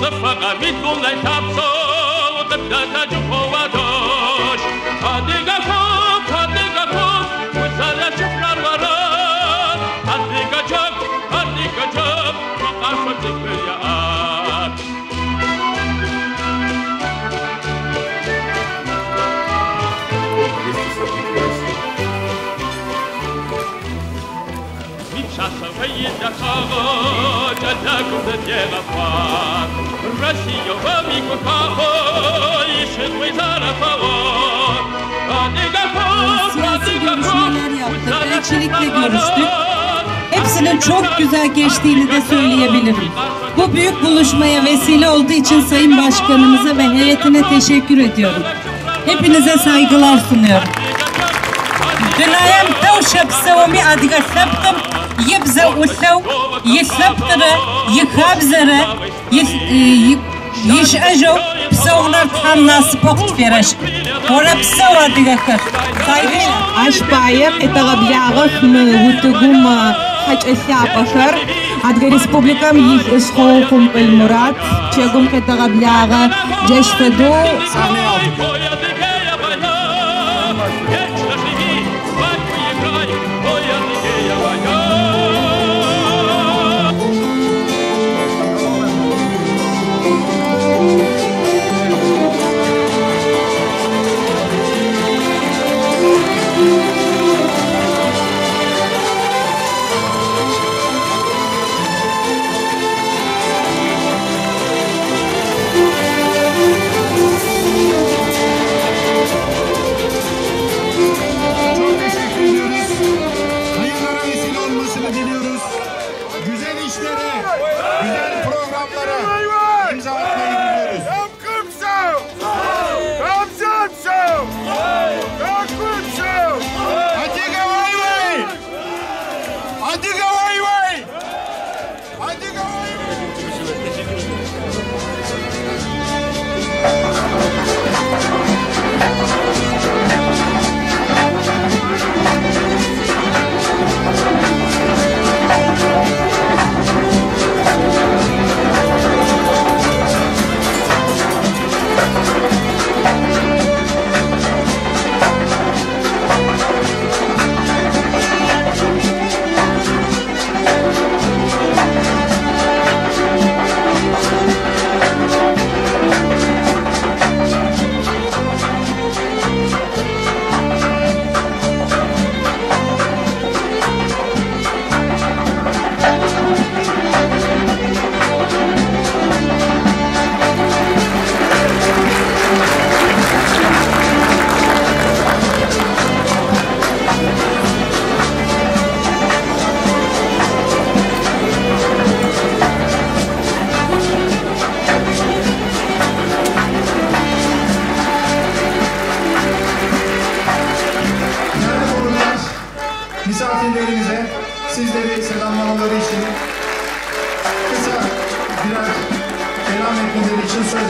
Să facă mit cum le șap să o tăptă să jucă o adoș Adică foc, adică foc, cu să Mi-a să vă iei de-așa, ce-a cum de-a. Russia, amico capo, i sedui zara favor. Siyasi görüşmeler yaptık, elçilikle görüştük. Hepsinin çok güzel geçtiğini de söyleyebilirim. Bu büyük buluşmaya vesile olduğu için Sayın Başkanımıza ve heyetine teşekkür ediyorum. Hepinize saygılar sunuyorum. Dilayem tavşap savumi adiga septim. yibze usav, yisaptırı, yıkabzırı, yiş ajo, psavlar tam nasip okut veraş. Ora psav adiga kır. Saygıyla. Ашпаем это габлягах мы утугум хачэсяпахэр Адга республикам их исхоукум эльмурат чегум это габляга джешфеду Çok Congratulations.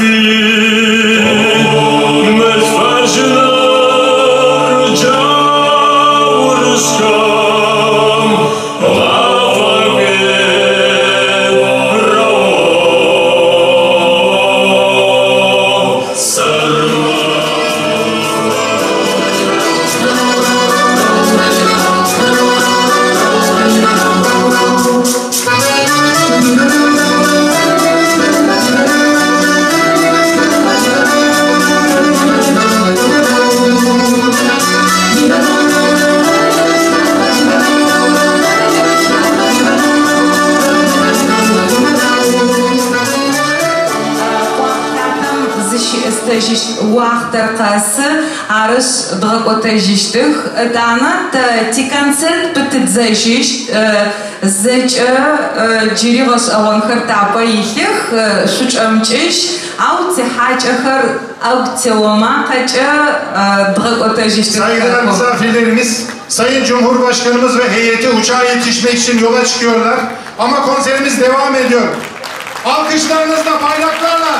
心。için söz veriyoruz. уахътэр къэсы арышъ бгъэкӏотэжьыщтых. Ытӏанэ тэ тиконцерт пытыдзэжьыщт зэкӏэ джыри гъэшӏэгъонхэр тапэ илъых шъучӏэмыкӏыщ ау тихьакӏэхэр ау теомэ къэкӏэ бгъэкӏотэжьыщтых. Saygıdeğer misafirlerimiz, Sayın Cumhurbaşkanımız ve heyeti uçağa yetişmek için yola çıkıyorlar. Ama konserimiz devam ediyor. Alkışlarınızla, bayraklarla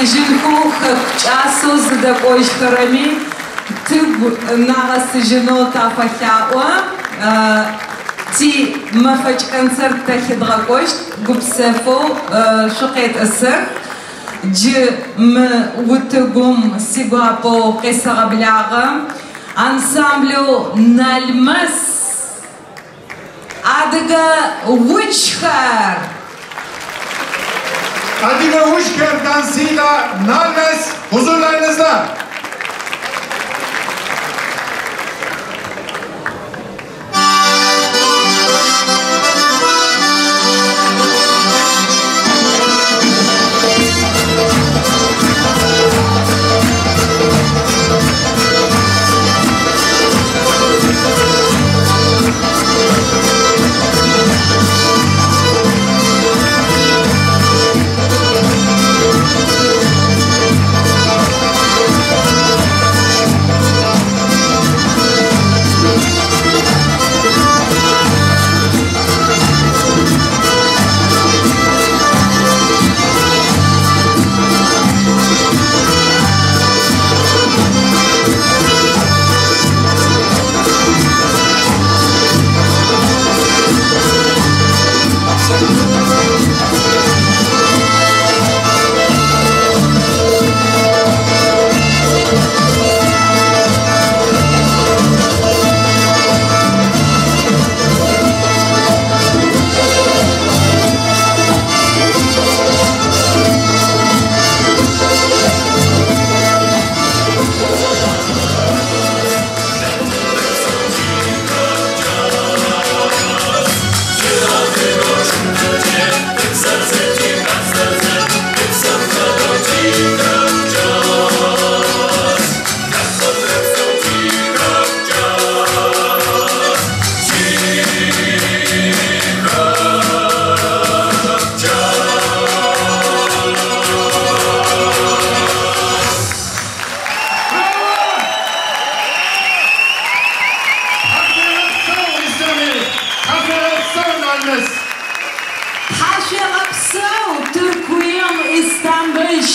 съженуха в часо, за да бойщара ми. Тъб нара съженута фахяла. Ти мафач концерт тахи драгощ, губсефо, шукет асър. Джи м утъгум сега по кесара бляра. къесэгъэблагъэ ансамблеу Налмэс адыгэ учхэр Hadi Gavuşker dansıyla Nalmes huzurlarınızda.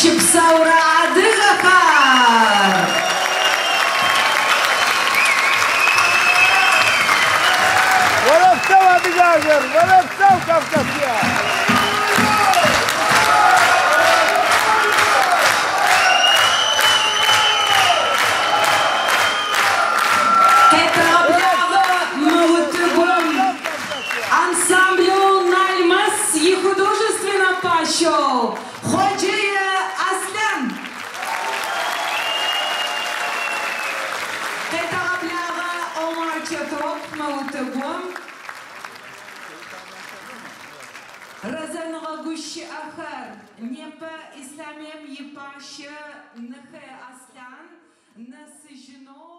Чипсаура Адыгакар. Воровцов Адыгагер, Воровцов Кавказья. Маутыгум. Разанова Гущи Ахар. Непа Исламем Епаша Нахе Аслян. Насыжено